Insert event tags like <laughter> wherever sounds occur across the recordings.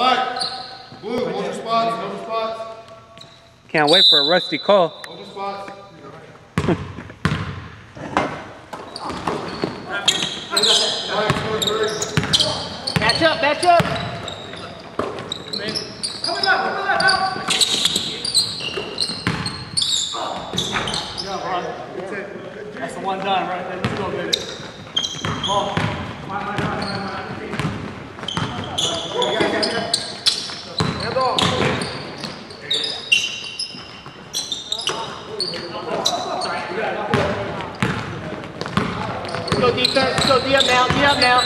Black. Blue, hold your spots, hold your spots. Can't wait for a rusty call. Hold your spots. Black, score three. Match up, match up. That's the one done right there. Let's go, baby. Let's go. Let's go D up now. D up now.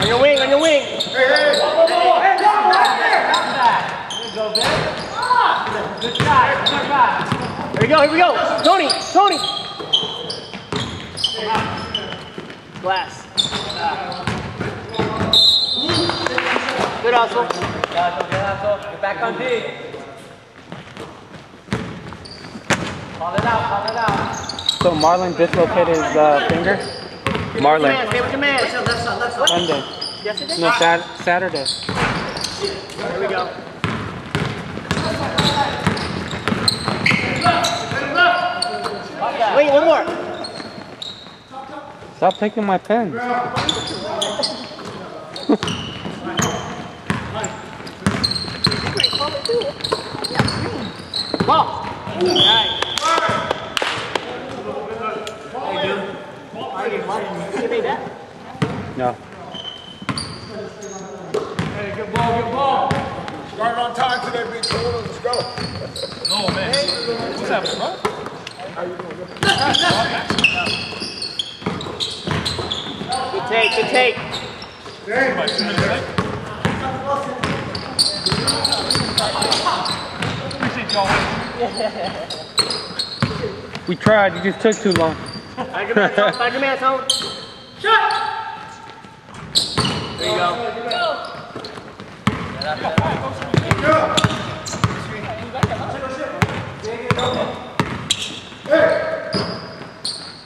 On your wing, on your wing. Here we go, here we go. Tony, Tony. Glass. Good hustle. Get back on D. Call it out, call it out. So Marlon dislocated his uh, finger. Marlon. Man, stay with your man. Sunday. Yes, it is. No, sat- Saturday. Here we go. Wait, one more. Stop taking my pen. Ball. Nice. You made that? No. Hey, good ball, good ball. Start on time today, big quarter. Let's go. What's happening, bro? Good take, good take. Appreciate <laughs> y'all. We tried. You just took too long. Find your man, <laughs> Tone. Find your man, Tone. Shot! There you go.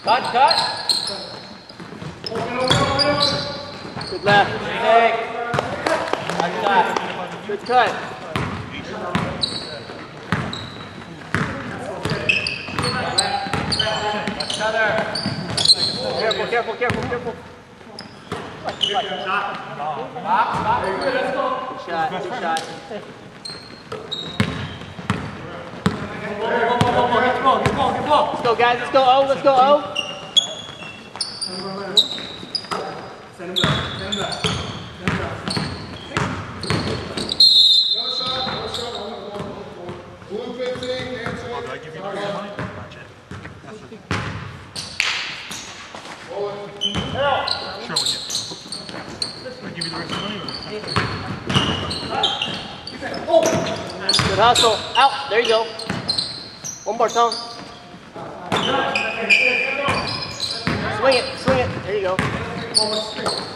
Cut, cut. Good left. Good cut. Good cut. Careful, careful, careful, careful. Good shot, good shot. Let's go, guys. Let's go, O. Let's go, O. No shot, no shot. I want one, one, one. Blue 15, Good hustle. Out. There you go. One more, Tone. Swing it. Swing it. There you go.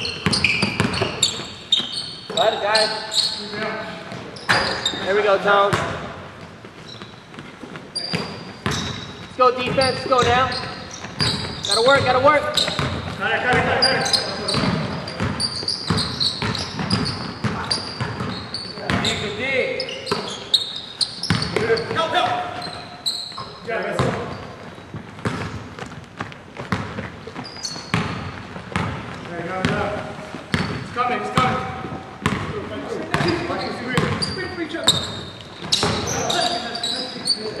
It, guys. There we go, Tone. Let's go defense. Let's go now. Gotta work, gotta work. Good D. It's coming, it's coming. There you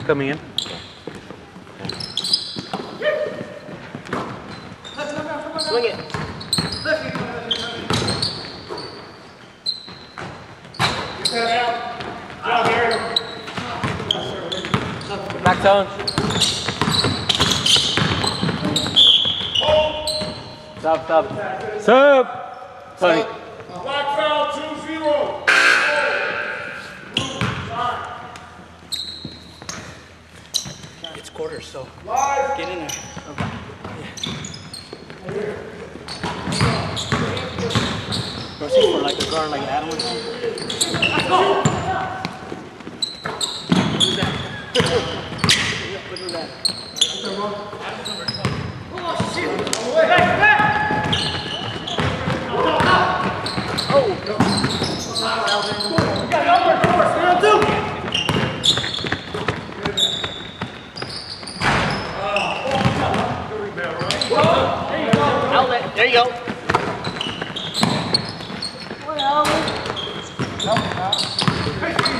coming in. Swing it. Back zone. Sub, sub. Sub! Funny. Black foul, two zero. It's quarters, so Live. get in there. Versus for like a guard like Adam. Outlet. There you go.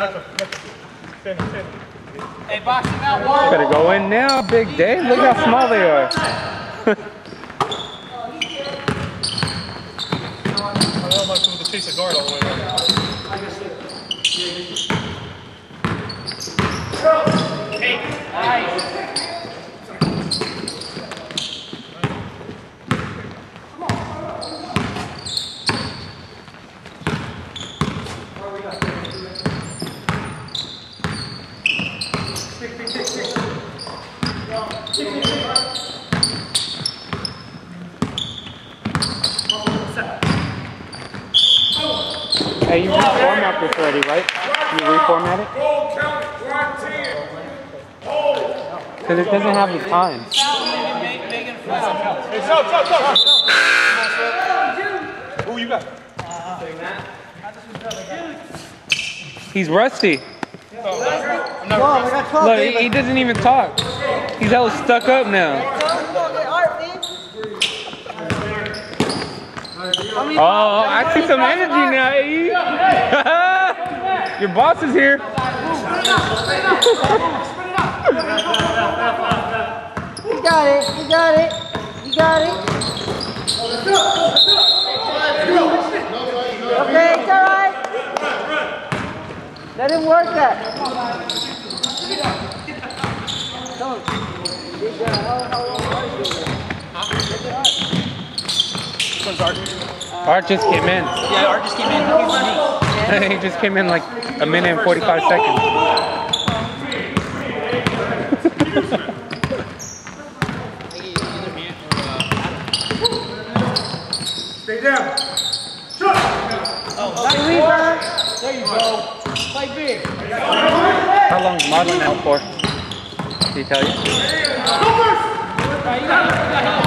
Hey, box him out, Warren. Better go in now, Big Dave. Look how small they are. I don't know much with the chase of guard all the way around. Hey, you reformat this already, right? You reformat it? Goal count, black ten. Hold. Because it doesn't have the time. Hey, stop, stop, stop. Who you got? He's rusty. Twelve, I got twelve. Look, he, he doesn't even talk. He's hella stuck up now. Art, man. Oh, oh, I see some energy now, AE. <laughs> Your boss is here. You got it. You got it. You got it. Okay, it's all right. Let him work that. Come on. Big, uh, how- how long are you doing that? Uh, Art just came in. Yeah, Art just came in. He's me. <laughs> he just came in like a minute and 45 seconds. Stay down. Oh, Good rebound. How long is modeling out for? Did he tell you? Eighteen. All right, hey,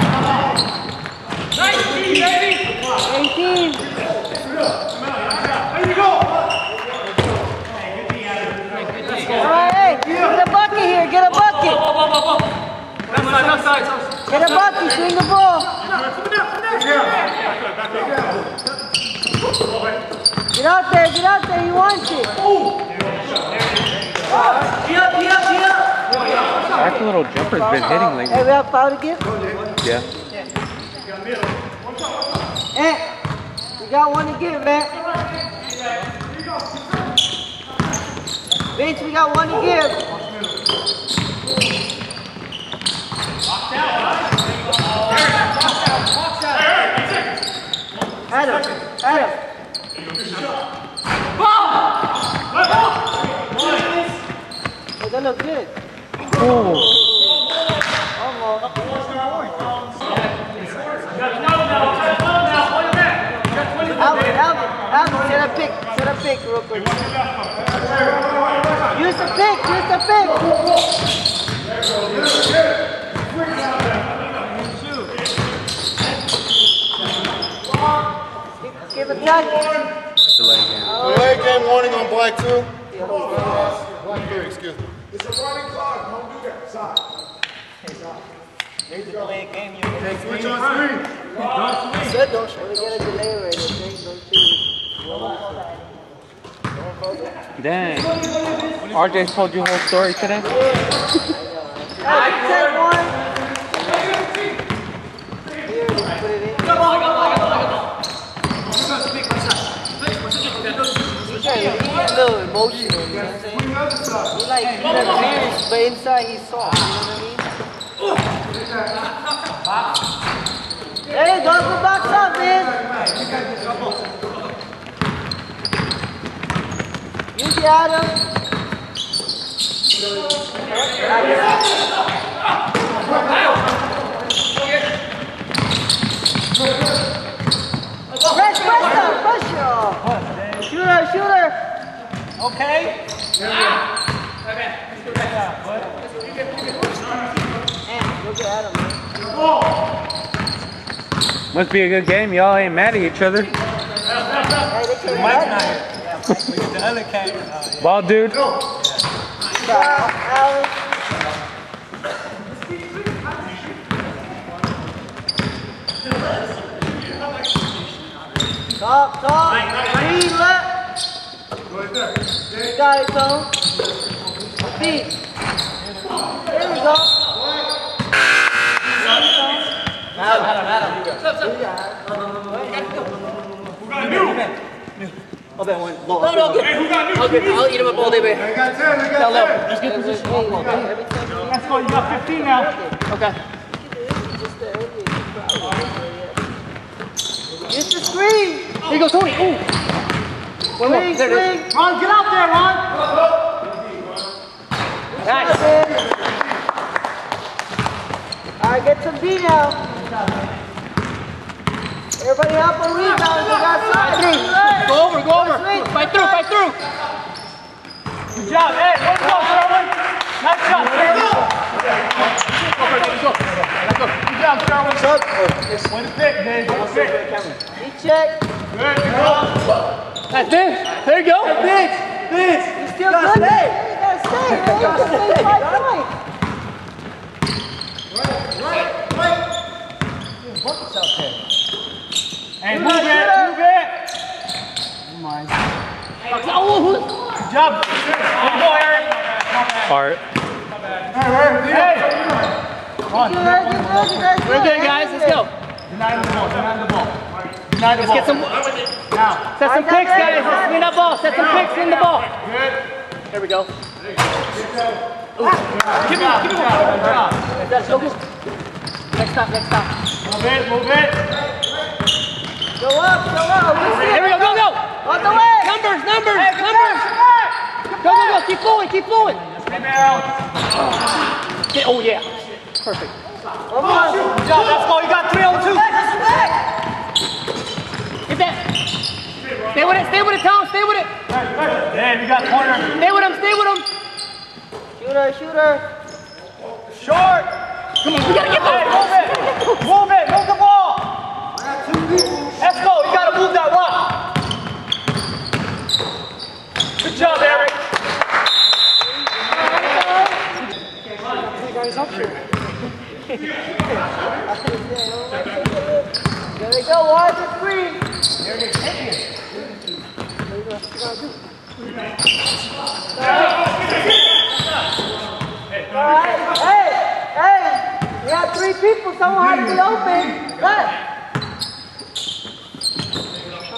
get a bucket here. Get a bucket. Left side, left side. Get a bucket. Swing the ball. Get out there. Get out there. You want it. Art's little jumper's been hitting lately. Hey, we have foul to give. Yeah. Eh, you got one to give, man. Vince, we got one to give. Locked out, Adam, Adam. Ball! That looks good. Oh. Set a pick, set a pick real quick. Use the pick, use the pick. Give- Give a tackle. Delay game warning on black two. Black two, excuse me. It's a running clock, don't do that, side. There's a delay game. You Switch on screen. Said don't show. We get a delay right there. Don't see. Dang. RJ told you whole story today? Hey, take one. Little emotional, you know what I'm saying? He like, he's fierce, but inside he's soft, you know what I mean? You go, go box up, man. Adam. Press, press up, pressure. Shooter, shooter. Okay. Man, look at Adam, man. Must be a good game. Y'all ain't mad at each other. Hey, they came Mike's back. not here. Yeah, the other cat. Oh, yeah. Ball dude. Foul, Alex. Talk, talk. Three left. You got it, Tone. Feet. There we go. Oh, that one. Low. No, no, good. Okay, I'll eat him up all day, babe. I got ten, I got ten. Let's get position. Every time you Let's go. You got 15 now. Okay. just the earlier. Use the screen. Here you go, Tony. Ooh. One more. Screen, There it is. Ron, get out there, Ron. Nice. Alright, get some B now. Everybody help on rebounds. We got something. Go over, go over. Fight through, fight through. Good job. Hey, let's go, Sherwin. Nice shot, Sherwin. Go first, let's go. Let's go. Good job, Sherwin. Way to pick, man. Way to pick. He check. Good, good job. That's it. There you go. Vince, Vince. He's still good. You gotta stay, man. You gotta stay five points. Hey, move it, move it. Oh, Good job. Good boy, Eric. Art. Hey. Ron, You guys, you guys, you guys. we're good, guys. Let's go. deny the ball, deny the ball. Deny the Let's ball. get some. Now. Set some picks, guys. Let's win that ball. Set some picks in the ball. Good. There we go. Give me, give me one. Good job. Let's go. Next stop, next stop. Move it, move it. Go up, go up. Here we go, go, go. On the way. Numbers, numbers, numbers. Go, go, go. Keep flowing, keep flowing. Hey, Meryl. Okay, Oh, yeah. Perfect. Come on. Good job, let's go. You got 302. Get that. Stay with it, stay with it, Tom. Stay with it. Hey, we got corner. Stay with him, stay with him. Shooter, shooter. Short. Come on, we gotta get Hey, those. move it. Move it. Move the ball. Let's go. You gotta move that rock. Good job, Eric. There we go. Watch the screen. Alright, hey, hey, we got three people, someone has to be open.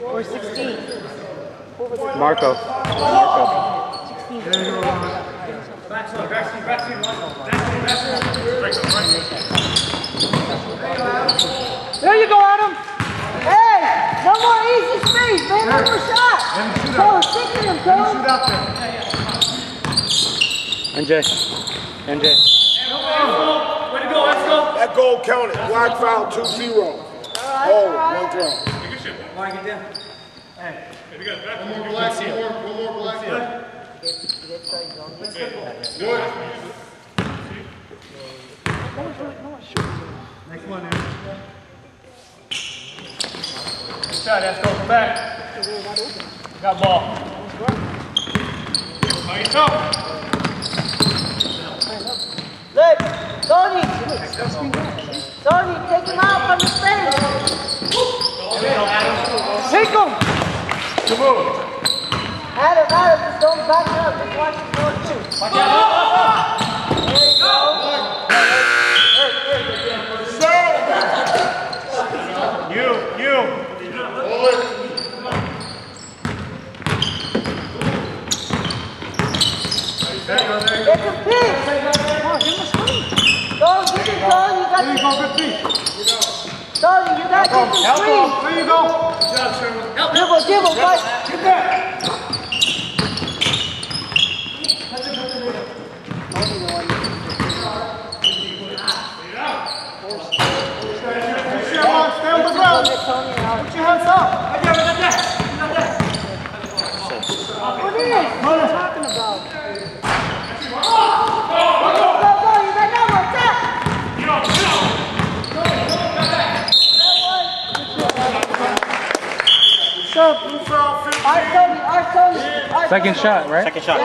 Or 16. Marco. Marco. There you go, Adam. Hey, no more easy space, man. No more shot. Cole, stick to him, Cole. NJ. NJ. That goal counted. Black foul, 2-0. Oh, one throw. One more black, one more, one more black. Good. Shot, let's go. Come back. Got ball. Look, Tony. Tony, take him out from the space. Take him. Come on! Adam, Adam, just don't back up. Just watch the door too. There you go. You, you. It's a pitch. Go, get it, Tony. You There you go, good feet. Tony, you got Help him. There you go. Dribble, dribble, right. That. On, stay on the ground. Get out. Put your hands up. What is? What are you talking about? Go, go, go. You got number. Tap. Sub. Art Tony, Art Tony. Art Second shot, right? Second shot.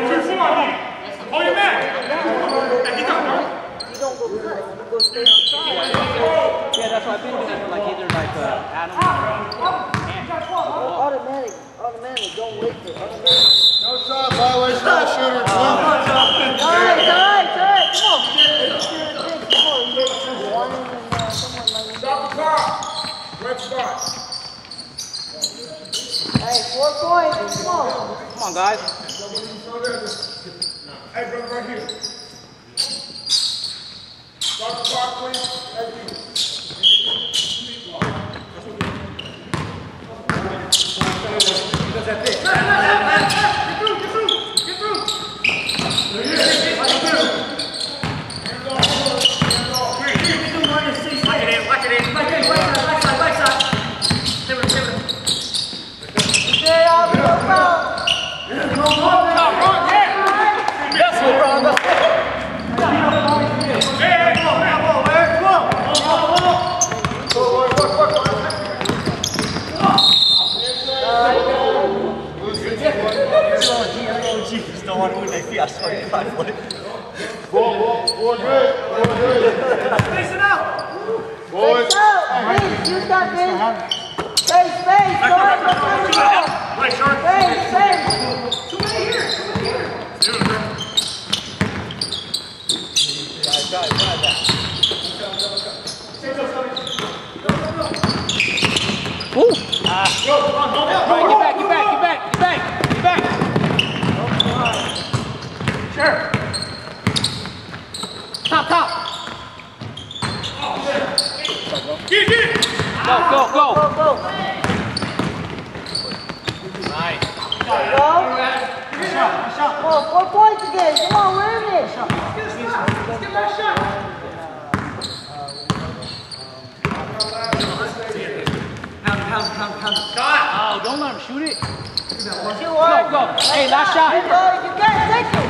Finish up. They switch. You better get back. You don't go cut. You go stay on. Yeah, that's what I've been doing. Like either like uh, Adam Automatic. Automatic. Don't wait for. Automatic. No shot, violation of shooter. <laughs> Blue. Alright, alright, alright. Come on. Come on. You get one and someone like Stop the clock. Red spot. Hey, four points. Come on. Come on, guys. Hey, brother, right here. Stop the please. Thank you. Stay off the foul. Ball, ball, ball good. Ball good. Boys. Face out. Please, use that face. Face, face. Don't go to the Face, face. Right, get back, get back, get back, get back, get back. Sure. Top, top. Go, go, go. Go, go. Nice. Go. Come on, four points again. Come on, we're in it. Oh, don't let him shoot it. Two Go, one. go. Hey, last shot. You got it. Take it.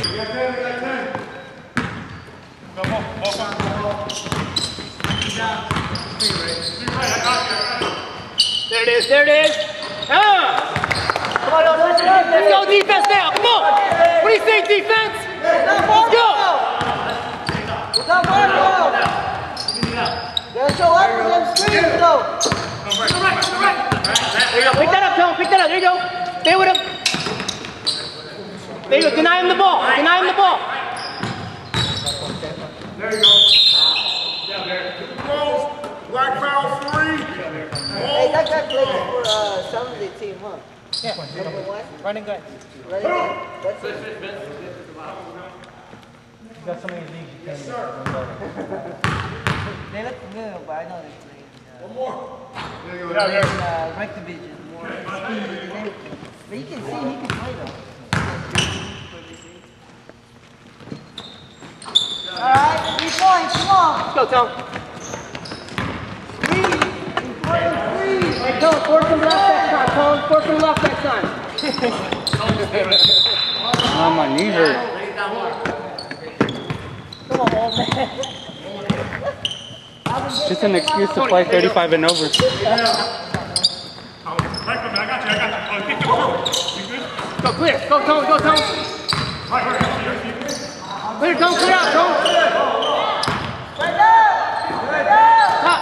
There it is, there it is. Ah! Come on, let's go. Let's go defense now, come on! What do you think, defense? Let's go! Without Marco. Gotta show up for them screens though. There you go, pick that up, Tone, pick that up, there you go. Stay with him. There you go, deny him the ball, deny him the ball. Black foul three. Hey, that guy plays for uh, Sunday team, huh? Yeah. Number one? Running good. Running back. That's it. You got so many leagues you can't <laughs> They look familiar, but I know they play in, One more. There you go. Yeah, uh, yeah. in uh, rec division more. But you can see he can play though. Alright, three points, come on. Let's go, Tone. Tone, force him left that time, Tone, force him left that time. Oh, my knee hurt. Come on, <laughs> old man. It's just an excuse to play 35 and over. Go clear, go, Tone, go, Tone. Clear, Tone, clear out, Tone. Right now. Right now. Top.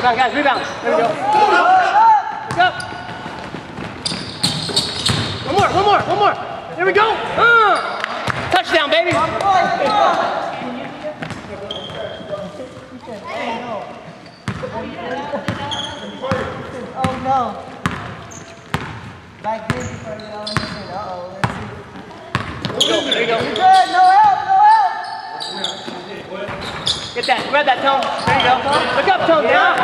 Rebound, guys, rebound. There we go. Let's go. One more, one more, one more. There we go. Uh. Touchdown, baby. Come on, come on. Oh no. Back this for you. Uh oh, let's see. There you go. Good, no help, no help. Get that. Grab that, Tone. There you go. Look up, Tone. Down.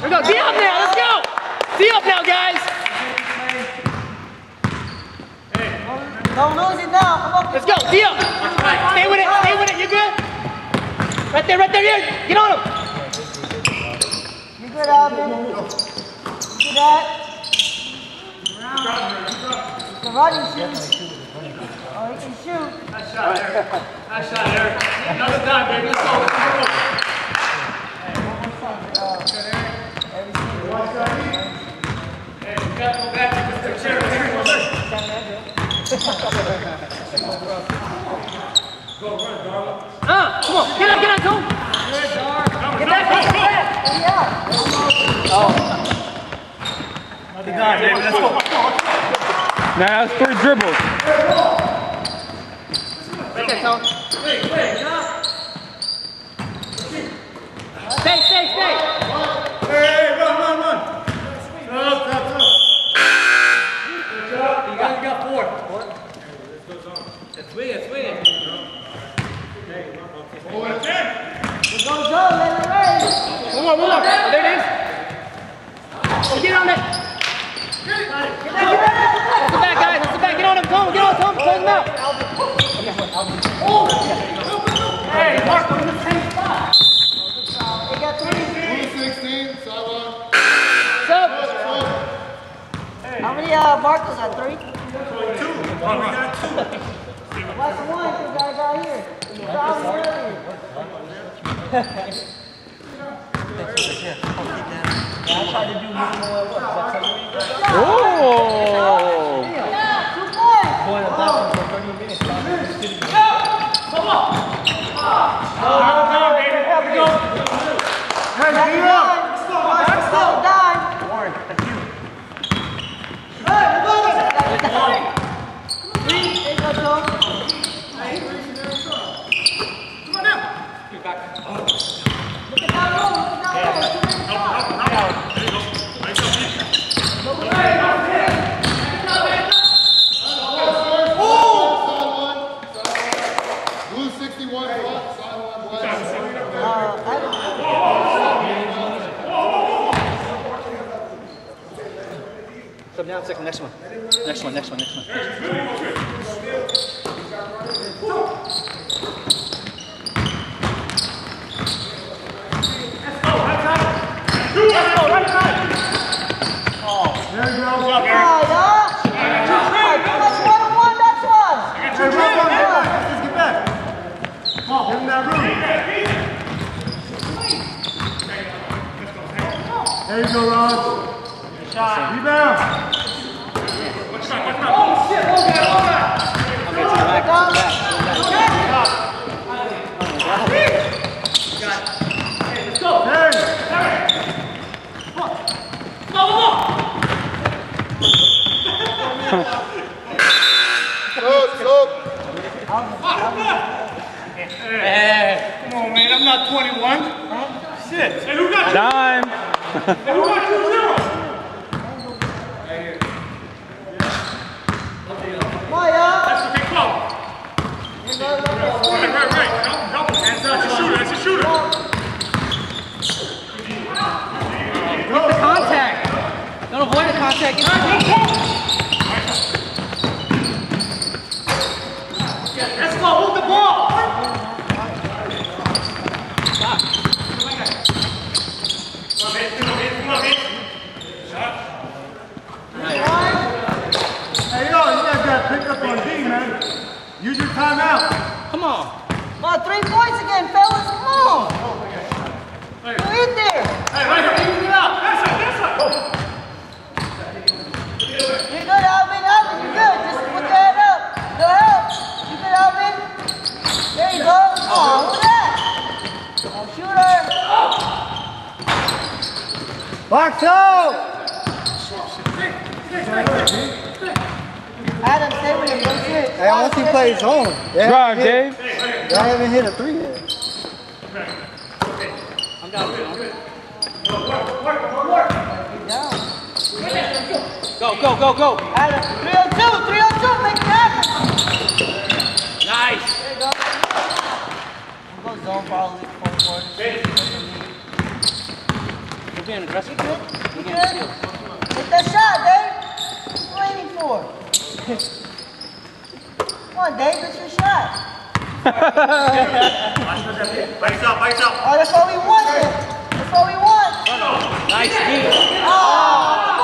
There we go. D up now. Let's go. D up now, guys. Don't lose it now. Come on. Let's go. D up. Stay with it. Stay with it. You good? Right there, right there. Here. Get on him. You good, Alvin? You do that. The running shoot. Oh, he can shoot. Nice shot, Eric. Nice shot, Eric. Another time, baby. Let's go. Let's go. Hey, we gotta go back to the chair. Ah, come on. Get on, get on, Tone. Get back, get back. Another guy, baby. Let's go. Now that's three dribbles. Right there, Tone. Stay, stay, stay. Hey, hey, run, run, run. Tough, tough, tough. You got, you got four. That's swing, that's swing. Hold it. Go, go, let it race. One more, one more. Oh, there it is. Oh, get on it. That's the back, guys. That's the back. Get on him, Tone. Get on Tone. Close him out. Oh, hey, Mark, we're in the same spot. They got three. Blue 16, sideline. Sub. How many uh, Marcos got three? Oh, we got two. The one? This guy got here. He me earlier. Oh! Two points. Going to the bathroom for 30 minutes. Back dime. Marcos got a dime. Warren, that's you. Three. There you go, Joe. Blue 61, black, sideline, black. Uh, Adam, Come down, second, next one. Next one, next one, next one. Alright, huh? Alright, that's one on one, that's one. Hey, run, run, get back. Let's get back. Come on, give him that room. There you go, Ron. Rebound. Hey. Stop, stop. Come on, man. I'm not 21. Huh? Shit. Hey, who got you? Dime. Hey, who got two That's a big foul. Right, right, right. Help, help. That's a shooter. That's a shooter. The contact. Don't avoid the contact. Get Let's go, move the ball! Come on, man. Come on, man. Come on, man. Hey, yo, you guys got picked up on D, man. Use your timeout. Come on. Come on, three points again, fellas. Come on. You're in there. Hey, right here. Even it out. That's it. That's it. You're good, Alvin. Alvin, you're good. Just put your head up. No help. You good, Alvin? There you go. Oh, who's that? Oh, shooter. Box out. Adam, stay with him. Don't sit. Hey, once he plays home, they Drive, haven't hit, Dave. they haven't hit a three yet. I'm down. Go, go, go, go. Adam, 302, 302, make it happen. Nice. There you go. Go zone probably. Four quarters. We're being aggressive. You We're good? getting You steals. good? Take that shot, Dave. What are you aiming for? Come on, Dave, it's your shot. Bikes out. Bikes out. Oh, that's what we want then. That's what we want. Nice D. Oh, come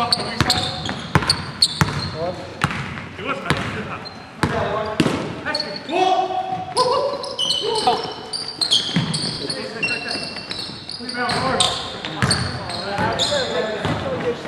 on. It was nice. That's good. Whoa.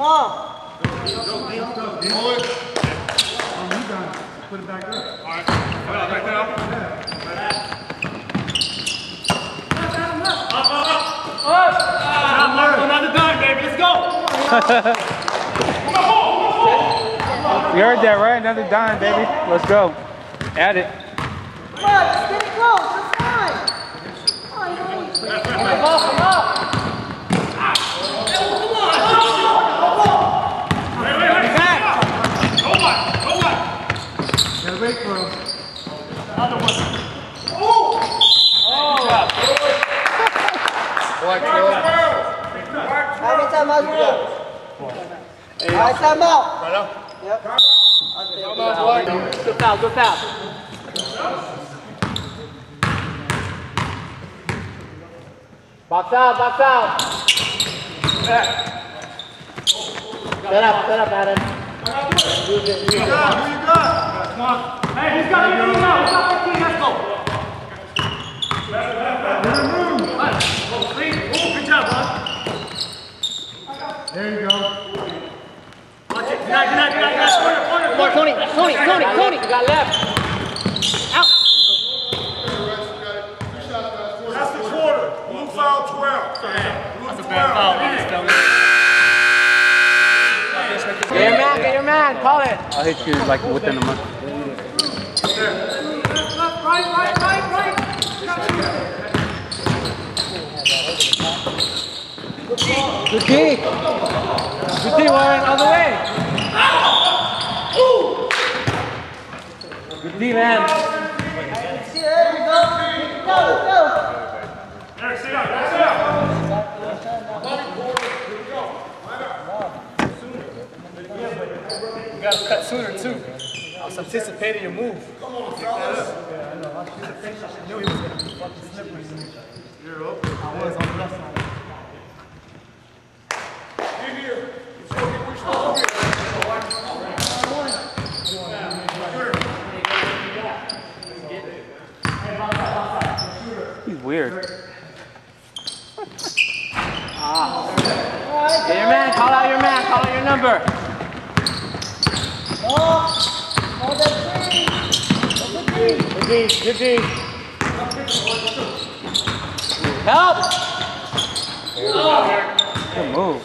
Come on. Put it back up. All right. Right out, right there. Up, up, up. Another dime, baby. Let's go. You heard that, right? Another dime, baby. Let's go. Add it. Come on, just get it close. That's fine. Oh, come on, you don't Come on, come on. Wait, wait, wait. Back. Go back. Go back. Gotta wait for him. Another one. We got? All right, timeout. Right now? Yep. Good foul, good foul. Box out, box out. Set up, set up, Adam. You got? Hey, who's got 15 now? Got 15? Let's go. Good job, bud. There you go. Watch it. Deny, deny, deny, deny. Corner, corner, Come on, Tony, Tony, Tony, Tony. You got left. Out. That's the quarter. Blue foul 12. Blue foul. Get your man, get your man. Call it. I'll hit you like within a month. Left, Right, right, right, right. Good kick. Good kick, Warren. Other way. Good D, man. See, there we go. Go, go. Eric, sit down, sit down. You gotta cut sooner too. I was anticipating your move. He's weird. Get your man. Call out your man. Call out your number. Oh, oh, that's three. That's a three. Good D. Help. Good move.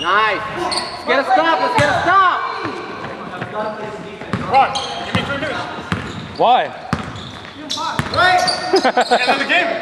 Nice. Let's get a stop. Let's get a stop. Run. Give me three minutes. Why? End of the game.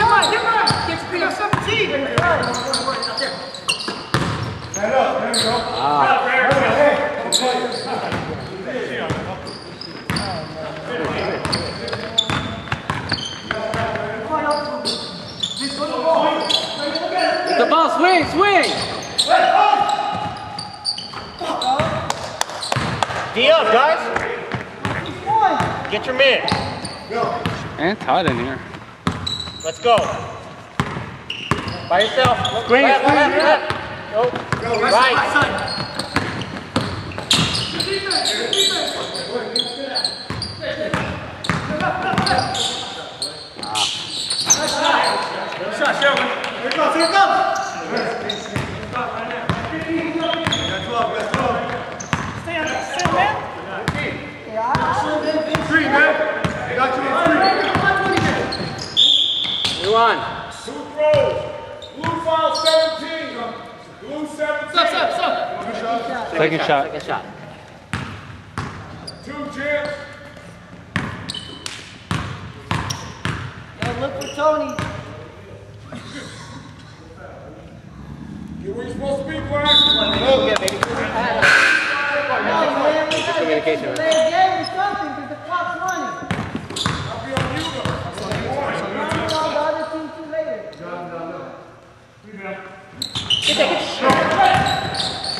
Watch out. Go out. Come on, come on. Attack, attack. Get down, get down. You want to shoot that one. Hey, back. yeah, do it. Come on, come on. Get speed on 17. Stand up. There you the ball, swing, swing. D up, guys. Get your man. And tight in here. Let's go. By yourself. Screen, left, screen, left, left. Nope. Right. Ah. Here it comes. Here it comes. Three, man. Got you in three. You on. Two throws. Blue foul 17. Blue 17. Stop, stop, stop. Two shots. Second shot. Second shot. Two jams. Yeah, look for Tony. Get where you're supposed to be, Black. Communication, man. Play a game or something because the clock's running. I'll be on you, though. I'll tell the other team too later. Ah. Fifty, fifty, oh. Hey, hey, hey. Somebody get four. Who has four? Get four. I got two more. Quarter, Tone, get to the quarter, Tone. Hey, get mine. On the right side right there.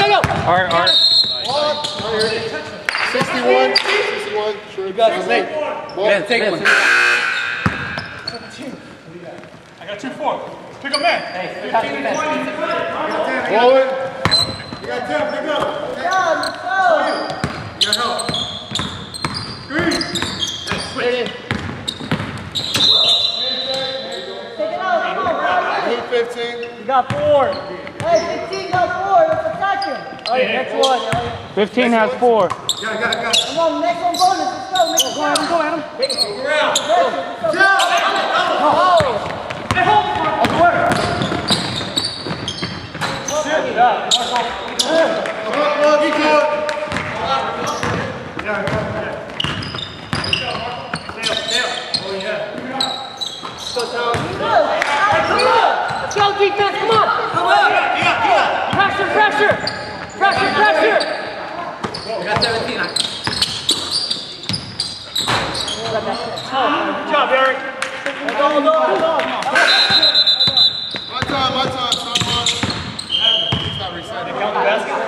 go, go! All right, all right. All right. 61, 61. Sure. You got it, Nate. Man, take man, one. 17. I got 2-4. Pick up man. Hey, 15 and 20. Forward. You got 10, pick up. Go, go! You got help. Green. Switch. Take it out, come on, 15. You got four. Hey, 15 got four. Let's attack him. Oh, yeah, next one. Elliot. 15 has four. Got it, got it, got it. Come on, next one bonus. Let's go. Make it Go, Adam. count. Go, Adam. Let's go. Come on, come on, keep going. Let's go, defense. Come on. Come on. Pressure, pressure. Pressure, pressure. Good job, Eric. Go, go, go. My time, my time, stop on. It's not resetting. Count the basket.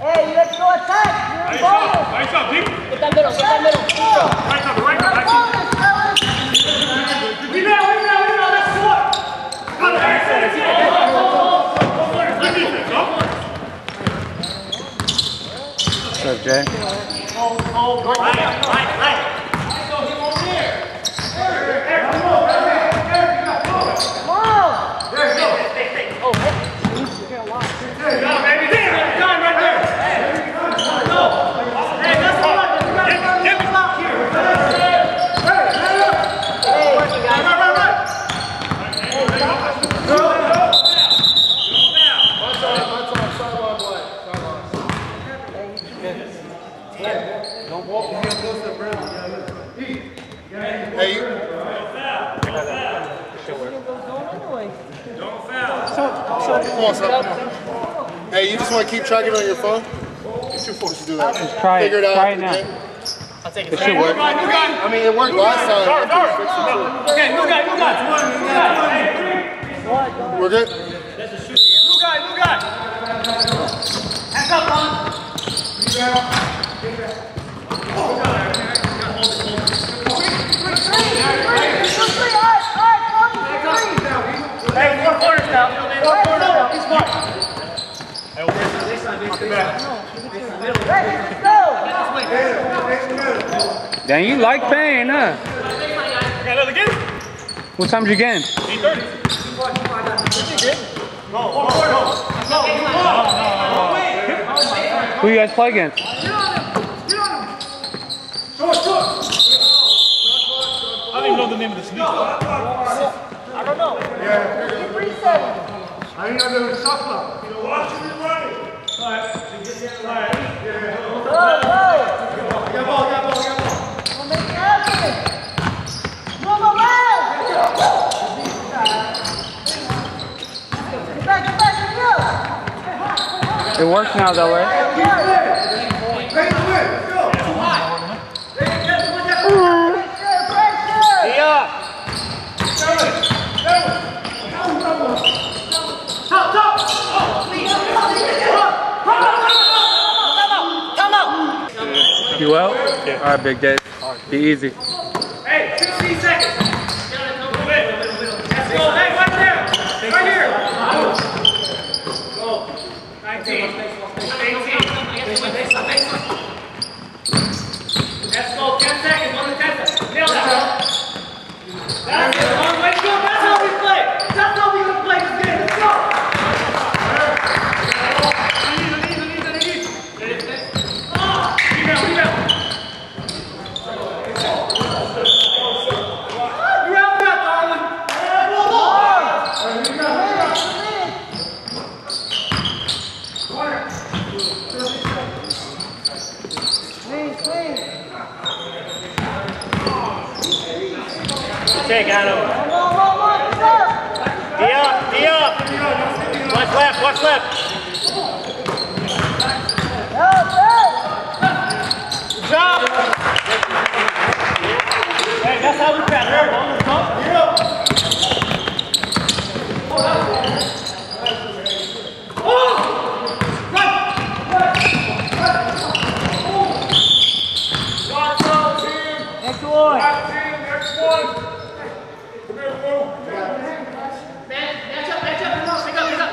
Hey, let's go attack. You're in bonus. Nice job, Pete. Get that middle. Get that middle. Right cover, right cover. We're bonus, fellas. Rebound, rebound, rebound. That's four. Come on, Eric. That's it. Good defense, huh? What's up, Jay? Right, right, right. Come on. There you go, baby. There, done right there. Hey, that's all right. Get, get me out here. Right, right, right. My time, my time, sideline black. Sideline. Hey, you. Come on, son. Hey, you just want to keep tracking on your phone? It's your phone. Just do that. Just Try. Figure it it out. Try it now. okay? It It should work. Guy, I mean, it worked new last guy. time. Dart, After we dart. fixed it, too. Okay, new guy, new guy. New guy. We're good? New guy, new guy. Hands up, Lon. Hey, four corners now. Four corners now. He's smart. Dang, you like pain, huh? Got another game? What time's your game? 8:30. No, no, no. Who you guys play against? I don't even know the name of this league. I don't know. I think I know the shot clock. It works now, though, right? Out? Yeah. All right, Big Dave. Be easy. Hey, 16 seconds. Let's go. Hey, right there. Right here. Go. 19. 18. Let's go. 10 seconds. One to 10 seconds. Nail that. That's it. Long way to go. That's how we play. That's how we gonna play this game. Let's go. Ah, rebound, rebound. You're out there, darling. Take Adam. D up, D up. Watch left, watch left. Good job. Hey, that's how we pass. There, ball, let's go. Next one. Match up, match up. Come on, pick up, pick up.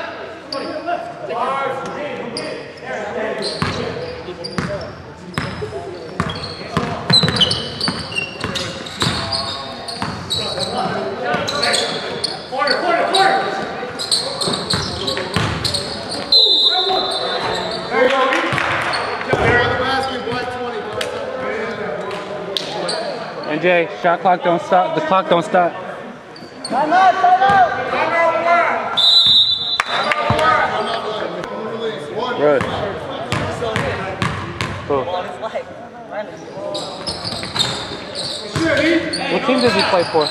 AJ, shot clock don't stop. The clock don't stop. Time out, time out. Rush. What team does he play for?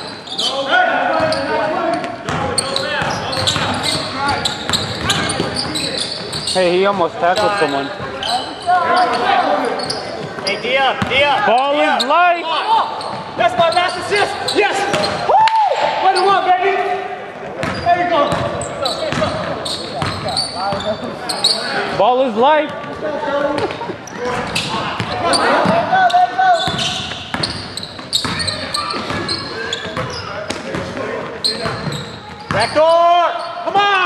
Hey, he almost tackled someone. Hey, Dia, Dia. Ball Dia. is life. That's my last assist. Yes. Woo! Way to one, baby. There you go. Ball is life. Let go, let go. Back door. Come on.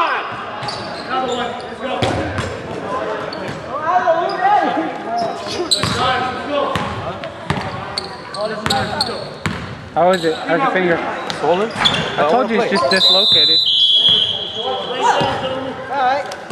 How is it? How's your finger? Swollen? I told you it's just dislocated. Alright.